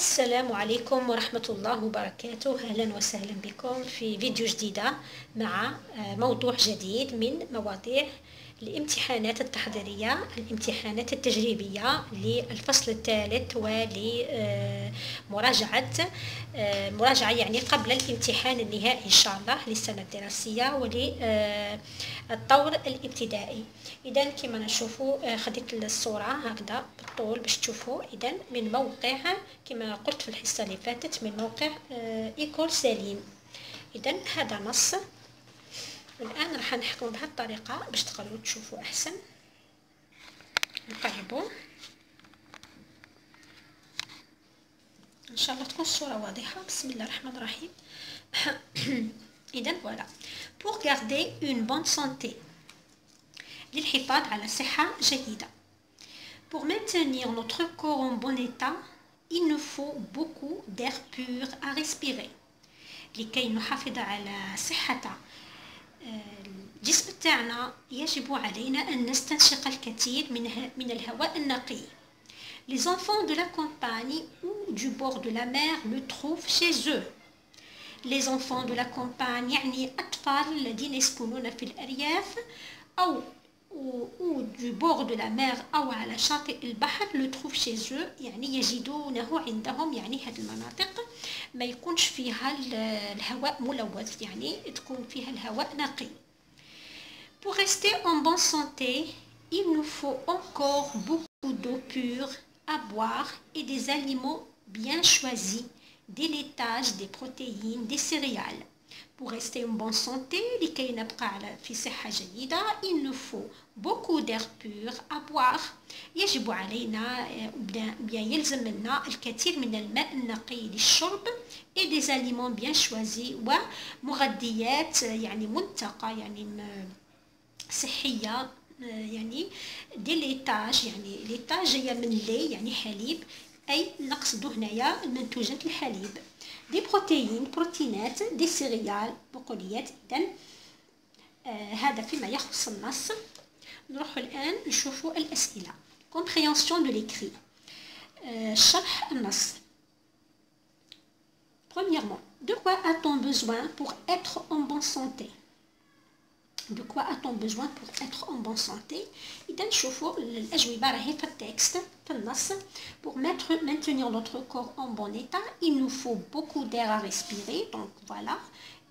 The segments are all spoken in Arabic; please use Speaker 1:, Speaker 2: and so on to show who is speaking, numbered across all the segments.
Speaker 1: السلام عليكم ورحمة الله وبركاته. أهلا وسهلا بكم في فيديو جديدة مع آه، موضوع جديد من مواضيع الامتحانات التحضيرية الامتحانات التجريبية للفصل الثالث ولمراجعة آه، مراجعة يعني قبل الامتحان النهائي إن شاء الله للسنة الدراسية وللطور الابتدائي. إذا كما نشوفوا آه، خديت الصورة هكذا بالطول باش تشوفوا. إذا من موقع كما قلت في الحصة اللي فاتت من موقع إيكول آه، سليم إذا هذا نص. والآن راح نحكم بهذه الطريقة باش تقدروا تشوفوا أحسن. نقربوا إن شاء الله تكون الصورة واضحة. بسم الله الرحمن الرحيم. إذا فوالا. Pour garder une bonne santé. للحفاظ على صحة جيدة. Pour maintenir notre corps en bon état il nous faut beaucoup d'air pur à respirer. لكي نحافظ على صحة الجسم تاعنا يجب علينا أن نستنشق الكثير من, من الهواء النقي Les enfants de la campagne ou du bord de la mer le trouvent chez eux. Les enfants de la campagne يعني أطفال الذين يسكنون في الأرياف أو ou du bord de la mer أو على شاطئ البحر le trouvent chez eux يعني يجدونه عندهم يعني هذه المناطق ما يكونش فيها الهواء ملوث يعني تكون فيها الهواء نقي Pour rester en bonne santé, il nous faut encore beaucoup d'eau pure à boire et des aliments bien choisis, des laitages, des protéines, des céréales. Pour rester en bonne santé, لكي نبقى في صحة جيدة, il nous faut beaucoup d'air pur à boire. يجب علينا بيان يلزم لنا الكثير من الماء النقي للشرب et des aliments bien choisis ومغذيات يعني منتقى يعني صحية يعني دي ليتاج يعني ليتاج هي من لي يعني حليب أي نقصد هنايا المنتوجات الحليب. دي بروتيين بروتينات دي سيريال بقوليات إذن آه هذا فيما يخص النص. نروح الآن نشوفوا الأسئلة. Compréhension de l'écrit. Euh, شرح النص. Premièrement de quoi a-t-on besoin pour être en bonne santé? de quoi a-t-on besoin pour être en bonne santé إذا نشوفوا الأجوبة راهي في التكست في النص pour mettre, maintenir notre corps en bon état il nous faut beaucoup d'air à respirer donc voilà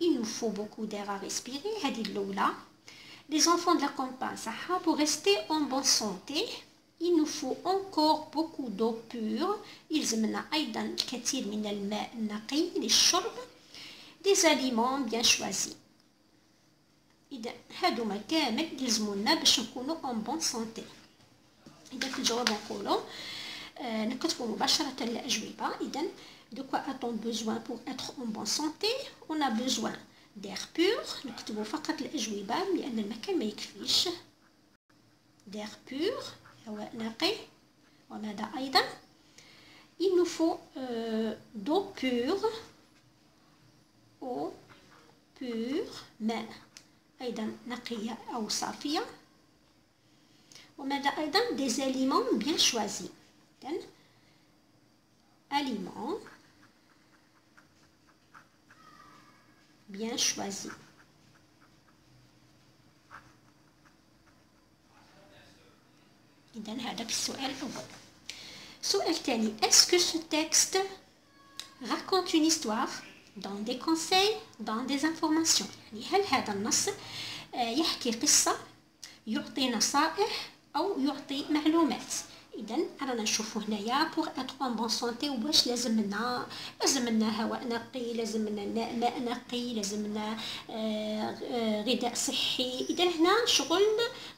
Speaker 1: il nous faut beaucoup d'air à respirer هذه الأولى les enfants de la campagne صح pour rester en bonne santé il nous faut encore beaucoup d'eau pure يلزمنا أيضا الكثير من الماء النقي للشرب des aliments bien choisis إذا هادوما كامل يلزمونا باش نكونوا اون بون سونتي إذا في الجواب نقولوا آه نكتبوا مباشرة الاجوبه إذا de quoi a-t-on besoin pour être en bonne santé؟ On a besoin d'air pur. نكتبوا فقط الأجوبة لأن المكان ما يكفيش. D'air pur هواء نقي. وماذا أيضا؟ Il nous faut euh, d'eau pure. Eau pure ماء. أيضا نقية أو صافية وماذا أيضا des aliments bien choisis إذن aliments bien choisis إذا هذا في السؤال الأول السؤال الثاني est-ce que ce texte raconte une histoire donne des conseils donne des informations. يعني هل هذا النص يحكي قصة يعطي نصائح أو يعطي معلومات؟ إذا رانا نشوفو هنايا pour être en bonne santé واش لازم لنا لازم لنا هواء نقي لازم لنا ماء نقي لازم لنا غذاء صحي. إذا هنا شغل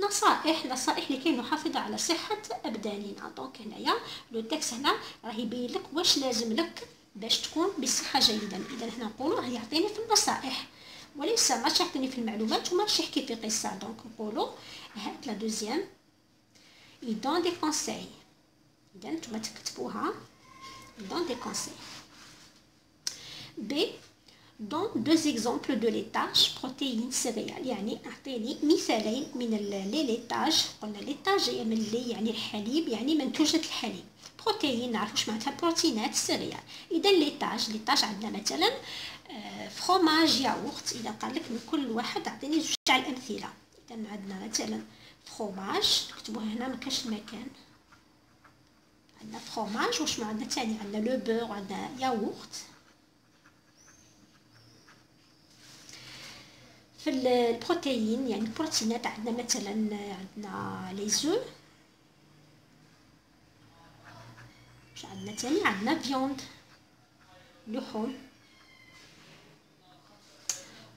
Speaker 1: نصائح نصائح لكي نحافظ على صحة ابداننا donc هنايا le texte هنا راه يبين لك واش لازم لك باش تكون بصحة جيدة إذا هنا نقولوا يعطيني في النصائح. وليس ماشي يعطيني في المعلومات وماشي يحكي في قصة. donc نقولوا هات la deuxième. il donne des conseils إذا نتوما تكتبوها. il donne des conseils B donne deux exemples de laitages protéines céréales يعني أعطيني مثالين من les laitages قلنا laitages هي من lait يعني الحليب يعني منتوجة الحليب. protéines نعرف واش معناتها بروتينات céréales إذا laitages laitages عندنا مثلا fromage yaourt. إذا قال لك من كل واحد أعطيني زوج تاع الأمثلة. إذا عندنا مثلا فروماج نكتبوها هنا ما كاش المكان. عندنا فروماج واش عندنا ثاني؟ عندنا le beurre وعندنا ياغورت. في ال protéines يعني البروتينات عندنا مثلا عندنا les œufs واش عندنا تاني عندنا viande لحوم.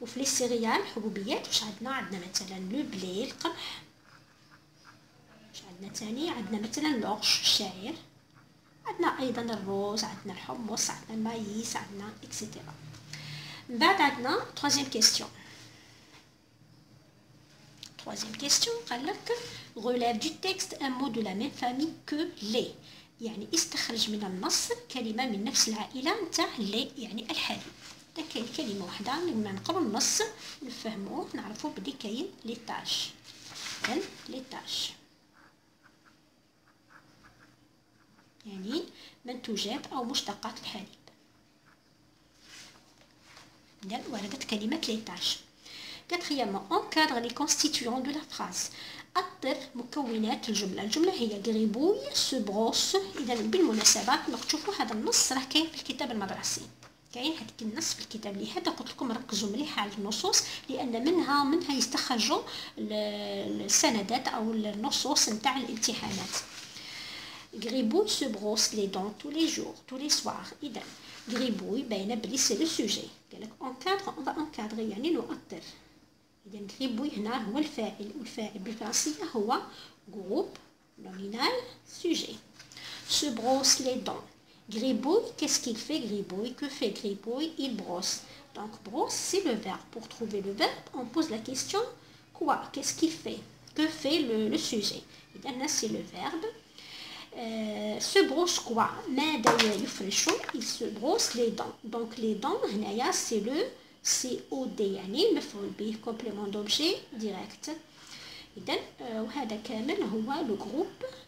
Speaker 1: وفي les céréales حبوبيات واش عندنا؟ عندنا مثلا le blé القمح. واش عندنا تاني؟ عندنا مثلا l'orge الشعير. عندنا أيضا الروز عندنا الحمص عندنا ال maïs عندنا et cetera من بعد عندنا troisième question troisième question قال لك relève du texte un mot de la même famille que يعني استخرج من النص كلمة من نفس العائلة نتاع لي يعني الحليب دا كاين كلمة وحدة لما نقرو النص نفهموه نعرفو بلي كاين لي تاج إذن لي تاج يعني منتوجات أو مشتقات الحليب إذن وردت كلمة لي تاج Quatrièmement, encadre les constituants de la phrase. أطر مكونات الجملة. الجملة هي Gribouille se brosse. إذا بالمناسبة كما تشوفوا هذا النص راه كاين في الكتاب المدرسي. كاين هذاك النص في الكتاب لهذا قلت لكم ركزوا مليح على النصوص لأن منها منها يستخرجوا السندات أو النصوص نتاع الامتحانات. Gribouille se brosse les dents tous les jours tous les soirs اذا غريبوي باينه بلي سي لو سوجي قالك اونكادر اون اونكادري يعني نؤطر إذا غريبوي هنا هو الفاعل والفاعل بالفرنسية هو groupe nominal sujet se brosse les dents Gribouille, qu'est-ce qu'il fait Gribouille Que fait Gribouille Il brosse. Donc brosse, c'est le verbe. Pour trouver le verbe, on pose la question quoi Qu'est-ce qu'il fait Que fait le, le sujet Et là, c'est le verbe. Euh, se brosse quoi Il se brosse les dents. Donc les dents, c'est le COD يعني مفعول به complément d'objet direct. اذا وهذا كامل هو le groupe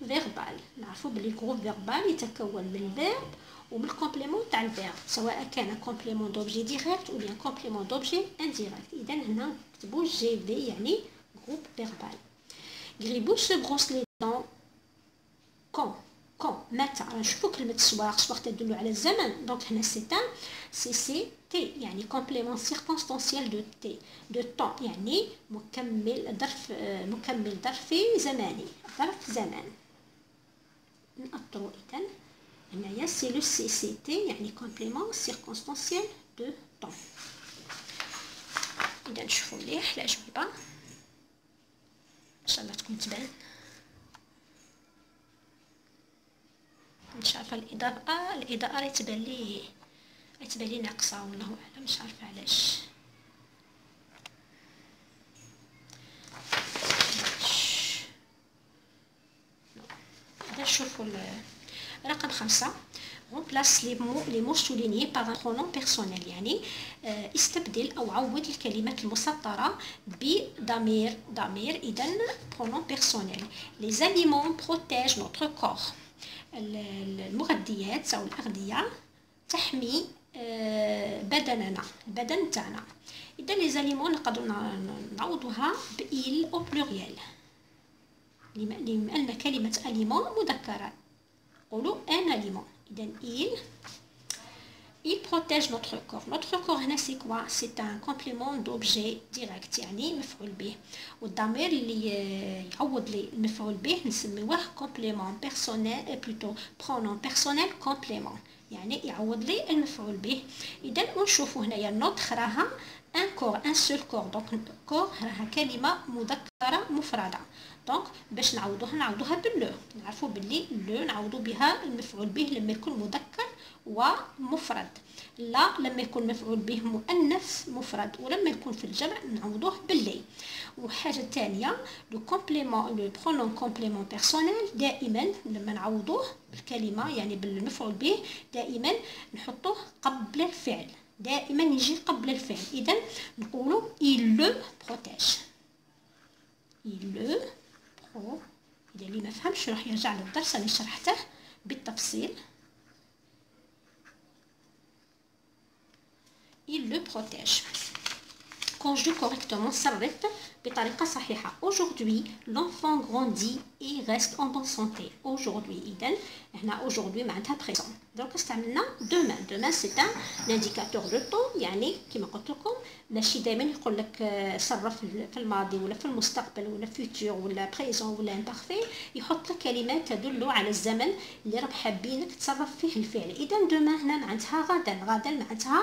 Speaker 1: verbal نعرفوا بلي ال groupe verbal يتكون من ال verbe ومن ال complément تاع ال verbe سواء كان complément d'objet direct ou bien complément d'objet indirect اذا هنا نكتبوا GV يعني groupe verbal غريبو se brosse les dents quand quand متى. نشوفوا كلمة soir soir تدل على الزمن. donc هنا c'est un CCT يعني complément circonstanciel de T de temps يعني مكمل ظرف مكمل ظرفي زماني ظرف زمان. نأطرو إذن. هنايا c'est le CCT يعني complément circonstanciel de طون إذا نشوفو مليح الأجوبة إن شاء الله تكون تبان مش عارفة الاضاءه الاضاءه راه تبان لي تبان لي ناقصه والله أعلم مش عارفة علاش. هذا شوفوا رقم خمسة. Remplace les mots les mots soulignés par un personnel. يعني استبدل أو عوض الكلمات المسطرة بضمير ضمير إذا pronom personnel. Les aliments protègent notre corps. المغذيات أو الأغذية تحمي بدننا البدن تاعنا إذا لي زاليمون نقدروا نعوضوها بإيل أو بلوريال لأن كلمة aliment مذكرة. نقولوا un aliment إذا il il protège notre corps. Notre corps هنا c'est quoi c'est un complément d'objet direct يعني مفعول به والضمير اللي يعوض لي المفعول به نسميوه complément personnel plutôt pronom personnel complément يعني يعوض لي المفعول به اذا ونشوفوا هنايا notre راها un corps un seul corps donc corps راها كلمه مذكره مفرده donc باش نعوضوها نعوضوها ب le نعرفوا باللي le نعوضوا بها المفعول به لما يكون مذكر ومفرد. la لما يكون مفعول به مؤنث مفرد ولما يكون في الجمع نعوضوه ب les وحاجة ثانية le complément le pronom complément personnel دائما لما نعوضوه بالكلمة يعني بالمفعول به دائما نحطوه قبل الفعل. دائما يجي قبل الفعل. اذا نقولوا il le protège. Il le برو إذا اللي ما فهمش راح يرجع للدرس اللي شرحته بالتفصيل. il le protège conjugue correctement صرف بطريقة صحيحة aujourd'hui l'enfant grandit et reste en bonne santé aujourd'hui إذا هنا aujourd'hui معناتها présent donc استعملنا demain demain c'est un indicateur de temps يعني كما قلت لكم ماشي دائما يقول لك صرف في الماضي ولا في المستقبل ولا futur ولا présent ولا imparfait يحط لك كلمات تدل على الزمن اللي راك حابينك تصرف فيه الفعل اذا demain هنا معناتها غدا غدا معناتها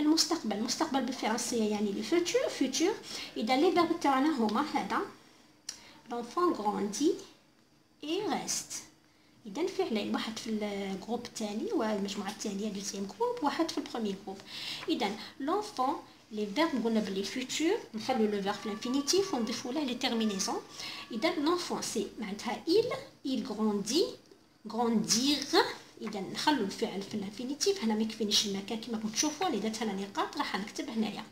Speaker 1: المستقبل المستقبل بالفرنسيه يعني le futur futur اذا les verbes تاعنا هما هذا l'enfant grandit et reste اذا فعلين واحد في ال groupe الثاني والمجموعة الثانية deuxième groupe واحد في ال premier groupe اذا l'enfant les verbes قلنا بلي futur نخلو le verbe في l'infinitif ونضيفو له les terminaisons اذا l'enfant c'est معناتها il il grandit grandir. اذا نخلو الفعل في ال infinitif هنا ما يكفينيش المكان كما راكم تشوفوا اللي درت أنا نقاط راح نكتب هنايا.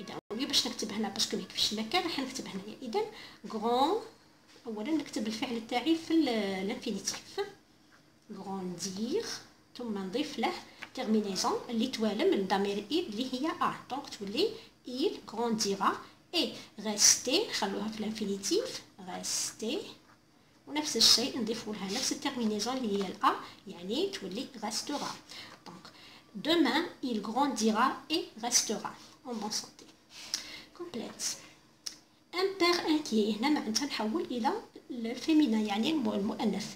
Speaker 1: اذا باش نكتب هنا parce que ما يكفيش المكان راح نكتب هنايا. اذا grand اولا نكتب الفعل تاعي في ال infinitif. grandir ثم نضيف له terminaison اللي توالم من ضمير il اللي هي a donc تولي il grandira اي rester. نخلوها في ال infinitif. Rester. ونفس الشيء نضيفوا لها نفس ال terminaison اللي هي ال a يعني تولي restera. دونك demain il grandira et restera. En bonne santé. Complète. un père inquiet هنا معناتها نحول الى الفيمينا يعني المؤنث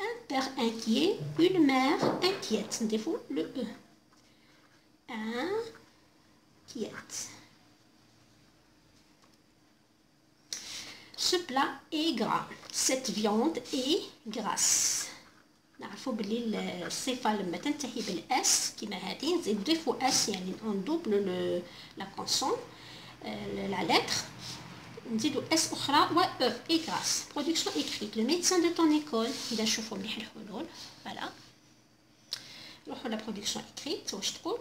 Speaker 1: un père inquiet une mère inquiète نضيفو لو e inquiète Ce plat est gras. Cette viande est grasse. نعرفوا بلي الصفه لما تنتهي بالاس كيما هذه نزيد نضيفوا اس يعني اون دوبل لا كونسون لا لتر نزيدو s أخرى و أو e grasse production écrite le médecin de ton école اذا نشوفوا مليح الحلول voilà نروحو la production écrite واش تقول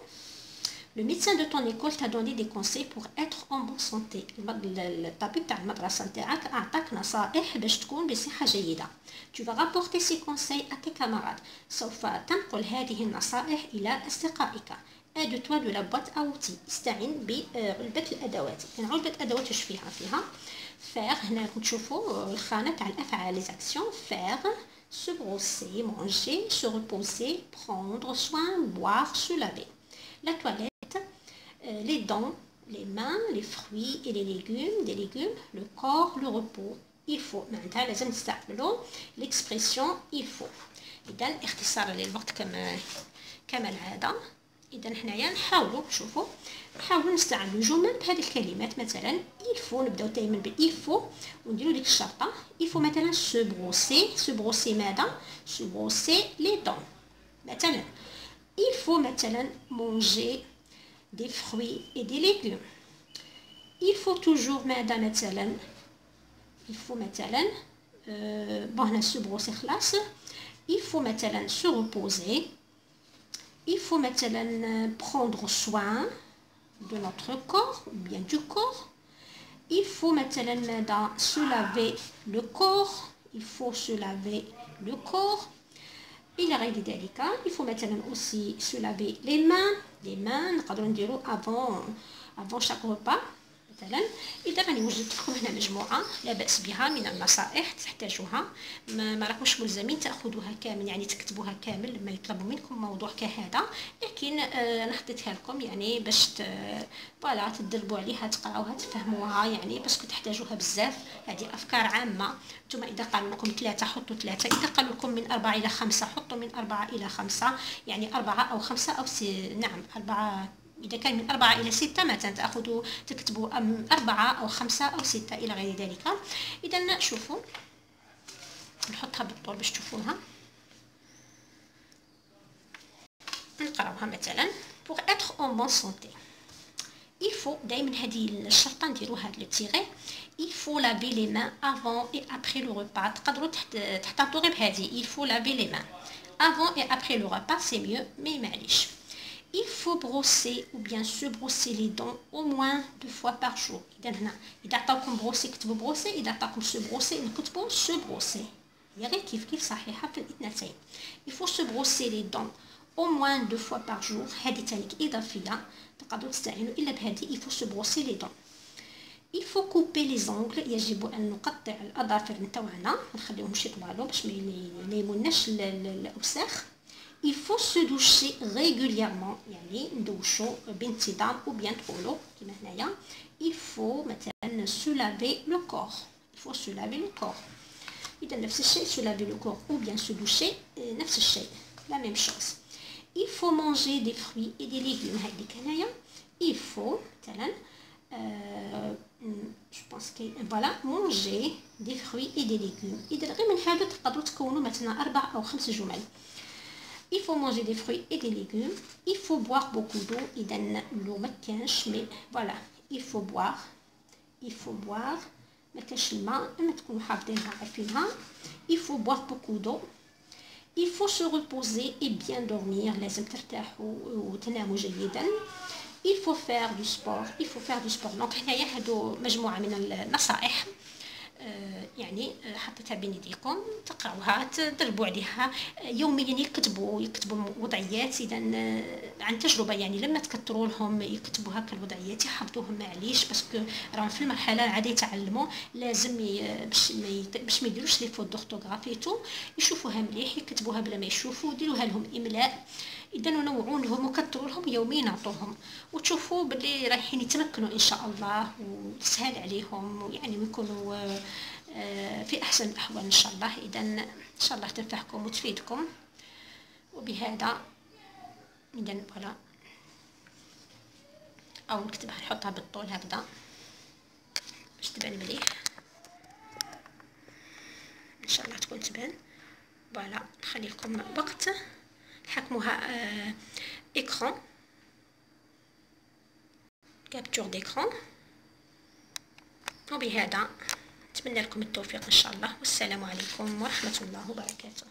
Speaker 1: Le médecin de ton école t'a donné des conseils pour être en bonne santé. الطبيب تاع المدرسة نتاعك أعطاك نصائح باش تكون بصحة جيدة. Tu vas rapporter ces conseils à tes camarades. سوف تنقل هذه النصائح إلى أصدقائك. aide-toi de la boîte à outils. استعن بعلبة الأدوات. يعني علبة أدوات واش فيها؟ فيها faire هنا تشوفوا الخانة تاع الأفعال les actions faire se brosser, manger, se reposer, prendre soin, boire, se laver. La toilette euh, les dents, les mains, les fruits et les légumes, des légumes, le corps, le repos. Il faut معناتها لازم نستعملوا l'expression il faut اذا اختصار للوقت كما كما العاده اذا حنايا نحاولوا شوفوا نحاولوا نستعملوا جمل بهذه الكلمات مثلا il faut نبداو دائما ب il faut ونديروا ديك الشرطه il faut مثلا se brosser se brosser ماذا se brosser les dents مثلا il faut مثلا manger des fruits et des légumes. Il faut toujours madame مثلا il faut مثلا euh, bon هنا se brosser خلاص il faut مثلا se reposer il faut maintenant prendre soin de notre corps ou bien du corps. Il faut maintenant se laver le corps. Il faut se laver le corps. Il arrive délicat il faut maintenant aussi se laver les mains. Les mains avant avant chaque repas. مثلا إذا راني وجدت لكم هنا مجموعة لا بأس بها من النصائح تحتاجوها ما, ما راكمش ملزمين تأخذوها كامل يعني تكتبوها كامل لما يطلبوا منكم موضوع كهذا. لكن آه أنا حطيتها لكم يعني باش voilà تدربوا عليها تقراوها تفهموها يعني parce que تحتاجوها بزاف. هذه أفكار عامة. ثم إذا قالوا لكم ثلاثة حطوا ثلاثة. إذا قالوا لكم من أربعة إلى خمسة حطوا من أربعة إلى خمسة. يعني أربعة أو خمسة أو سي نعم أربعة إذا كان من أربعة إلى ستة مثلا تأخذوا تكتبوا أربعة أو خمسة أو ستة إلى غير ذلك. إذا شوفوا نحطها بالطول باش تشوفوها. نقراوها مثلا. Pour être en bonne santé il دائما هذه الشرطة نديرو هاد لو تيغي. Il faut laver les mains avant et après le repas. تقدروا تحتاطوا غير بهذه. Il faut laver les mains avant et après le repas c'est mieux. معليش. Il faut brosser ou bien se brosser les dents au moins deux fois par jour. اذا هنا اذا عطاوكم brosser كتبوا brosser اذا عطاوكم se brosser نكتبوا se brosser. هي غير كيف كيف صحيحه في الاثنتين il faut se brosser les dents au moins deux fois par jour هذه تانيك اضافيه تقدروا تستعينوا الا بهذه il faut se brosser les dents il faut couper les ongles. يجب ان نقطع الاظافر نتاعنا نخليهم شي طوالو باش ما يليموناش الاوساخ il faut se doucher régulièrement يعني ندوشو بانتظام ou bien تقولوا كيما هنايا il faut مثلا se laver le corps il faut se laver le corps اذا نفس الشيء se laver le corps ou bien se doucher نفس الشيء la même chose il faut manger des fruits et des légumes هذيك هنايا il faut مثلا euh, je pense que voilà manger des fruits et des légumes اذا غير من هذا تقدروا تكونوا مثلا اربع او خمس جمل il faut manger des fruits et des légumes il faut boire beaucoup d'eau اذا لو ما كانش مي voilà il faut boire il faut boire ما كانش الماء اما تكونوا حافظينها عارفينها il faut boire beaucoup d'eau il faut se reposer et bien dormir لازم ترتاحوا وتناموا جيدا il faut faire du sport il faut faire du sport دونك هنايا هادو مجموعه من النصائح آه، يعني آه، حطيتها بين يديكم تقراوها تدربوا عليها آه، يوميا يكتبوا يكتبوا وضعيات اذا عن تجربة يعني لما تكثروا لهم يكتبوا هكا الوضعيات يحفظوهم معليش parce que راهم في المرحله عاد يتعلموا. لازم باش ما باش ما يديروش les fautes يشوفوها مليح يكتبوها بلا ما يشوفوا ديروها لهم إملاء. اذا نوعوا لهم وكثروا لهم يوميا نعطوهم. وتشوفوا باللي رايحين يتمكنوا إن شاء الله وسهل عليهم ويعني ويكونوا آه، في أحسن الأحوال إن شاء الله. اذا إن شاء الله تنفعكم وتفيدكم. وبهذا اذا فوالا أو نكتبها نحطها بالطول هكذا. باش تبان مليح. إن شاء الله تكون تبان. voilà نخلي لكم وقت. حكموها آه écran capture d'écran وبهذا نتمنى لكم التوفيق إن شاء الله. والسلام عليكم ورحمة الله وبركاته.